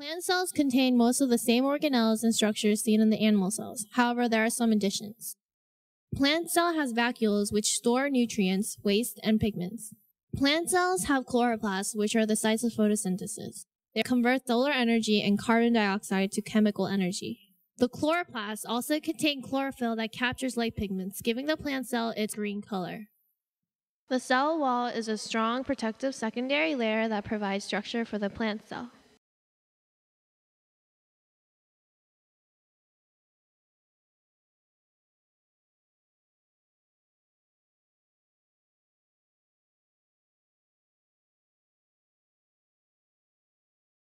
Plant cells contain most of the same organelles and structures seen in the animal cells. However, there are some additions. Plant cell has vacuoles which store nutrients, waste, and pigments. Plant cells have chloroplasts, which are the sites of photosynthesis. They convert solar energy and carbon dioxide to chemical energy. The chloroplasts also contain chlorophyll that captures light pigments, giving the plant cell its green color. The cell wall is a strong protective secondary layer that provides structure for the plant cell.